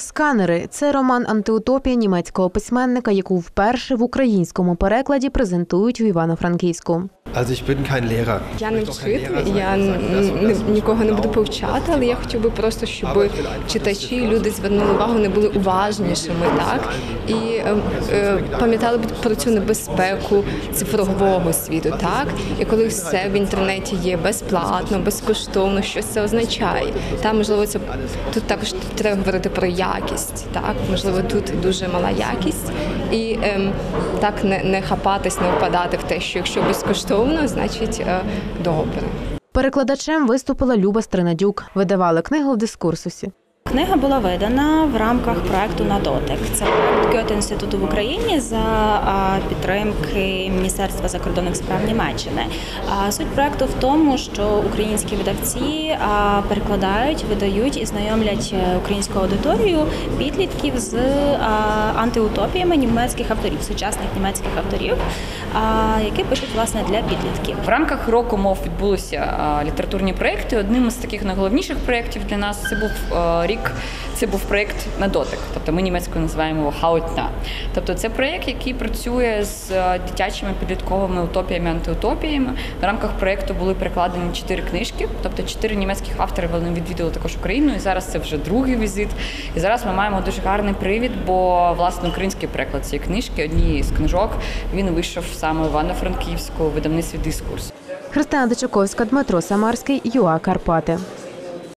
Сканери це роман антиутопія німецького письменника, яку вперше в українському перекладі презентують в Івано-Франківську. Also ich bin kein Lehrer. Я не вчитель, я нікого не буду повчати, але я хотів би просто, щоб читачі, люди звернули увагу, не були уважнішими, так і е, е, пам'ятали б про цю небезпеку цифрового світу, так і коли все в інтернеті є безплатно, безкоштовно, що це означає. Та можливо, це тут також треба говорити про якість. Так, можливо, тут дуже мала якість, і ем, так не, не хапатись, не впадати в те, що якщо безкоштовно, значить е, добре. Перекладачем виступила Люба Стринадюк. Видавали книгу в дискурсусі. Книга була видана в рамках проекту на дотик. Це проект Гьоте інституту в Україні за підтримки Міністерства закордонних справ Німеччини. Суть проекту в тому, що українські видавці перекладають, видають і знайомлять е, українську аудиторію підлітків з антиутопіями німецьких авторів, сучасних німецьких авторів, які пишуть власне для підлітків. В рамках року мов відбулися літературні проекти. Одним із таких найголовніших проєктів для нас це був а, рік. Це був проєкт на дотик, тобто ми німецькою називаємо його «Hautnah». Тобто це проєкт, який працює з дитячими підлітковими утопіями, антиутопіями. В рамках проєкту були перекладені чотири книжки, тобто чотири німецьких автори вони відвідали також Україну. І зараз це вже другий візит. І зараз ми маємо дуже гарний привід, бо власне український переклад цієї книжки, однієї з книжок, він вийшов саме в Івано-Франківську видавництві дискурс. Христина Дичаковська, Дмитро Самарський, ЮА Карпати.